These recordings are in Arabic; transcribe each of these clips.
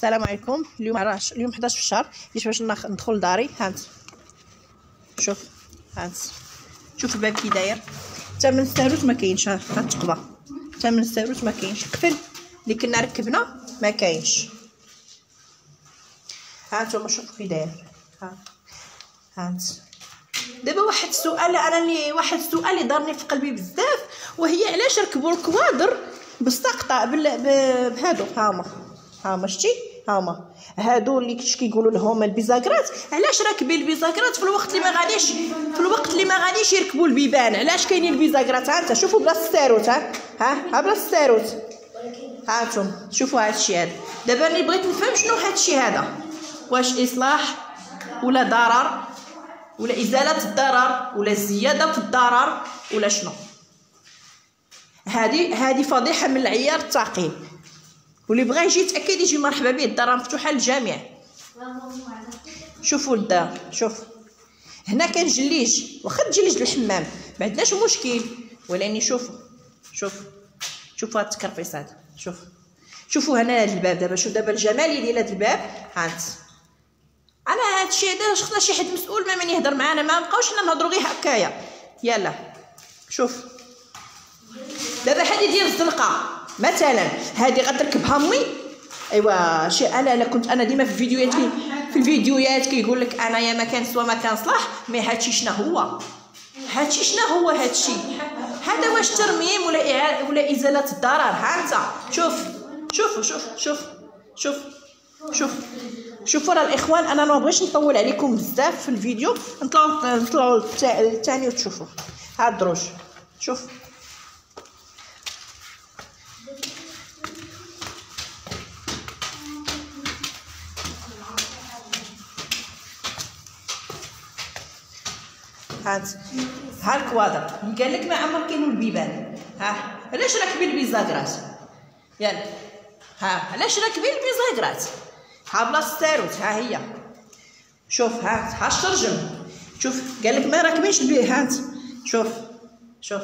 السلام عليكم. اليوم عراش اليوم 11 في الشهر. جيت باش نخ- ندخل لداري؟ هانت. شوف. هانت. شوف الباب كي داير. ثمن الساروت ما كاينش. ها ها التقبه ثمن الساروت ما كاينش. القفل اللي كنا ركبنا ما كاينش. ها نتوما شوفوا كي داير. ها. هانت. دابا واحد السؤال أنا اللي واحد السؤال اللي دارني في قلبي بزاف وهي علاش ركبوا الكوادر بالسقطه بال ب- بهادو؟ هاهما هاهما شتي؟ هاهما هادو اللي كش كيقولوا لهم البيزاكرات. علاش راكبين البيزاكرات في الوقت اللي ما غاديش في الوقت اللي ما غاديش يركبوا البيبان؟ علاش كاينين البيزاكرات؟ ها انت شوفوا بلا الساروت ها. ها بلا الساروت. ها أنتم شوفوا هذا الشيء هذا دابا اللي بغيت نفهم شنو هذا الشيء هذا؟ واش إصلاح ولا ضرر ولا إزالة الضرر ولا زيادة الضرر ولا شنو؟ هذه هذه فضيحة من العيار الثقيل. واللي بغى يجي يتأكد يجي مرحبا به الدار مفتوحة للجميع. شوفوا الدار شوف. هنا كان جليج واخا تجليج الحمام ما عندناش مشكل. ولكن شوفوا شوف شوفوا هاد التكرفيس هذا شوف. شوفوا هنا هاد الباب دابا شوف دابا الجمالي ديال هاد الباب. هانت. أنا هاد الشيء هذا شفنا شي حد مسؤول ما من يهضر معانا ما نبقاوش حنا نهضروا غير هكايا. يلا شوف. دابا هادي ديال الزنقة. مثلا هادي غتركبها امي أيوا شي أنا أنا كنت أنا ديما في الفيديوهات في, في الفيديوهات كيقول لك أنا يا ما كان سوا ما كان صلاح مي هادشي شنو هو؟ هادشي شنو هو هادشي؟ هذا واش ترميم ولا ولا إزالة الضرر؟ ها أنت شوف شوف شوف شوف شوف شوف شوفوا راه الإخوان أنا ما بغيتش نطول عليكم بزاف في الفيديو نطلعوا نطلعوا الثاني وتشوفوا هاد الدروج شوف. هات. ها الكوادر قال لك ما عمر كاينو البيبان. ها علاش راكبين البيزاكرات يلا ها علاش راكبين البيزاكرات ها بلاصة التاروت ها هي. شوف هات ها الشرجم. شوف قال لك ما راكبينش هات شوف شوف.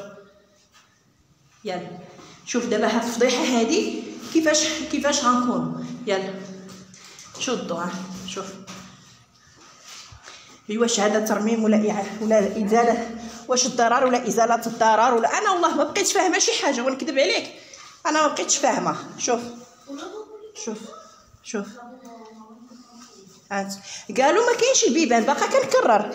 يلا شوف دابا هاد الفضيحة هادي كيفاش كيفاش غنكونوا يلا شدوا ها شوف. هي واش هذا ترميم ولا ولا إزالة. واش الضرر ولا إزالة الضرر ولا؟ أنا والله ما بقيتش فاهمة شي حاجة ونكذب عليك. أنا ما بقيتش فاهمة. شوف. شوف. شوف. قالوا ما كاينش البيبان باقا كنكرر.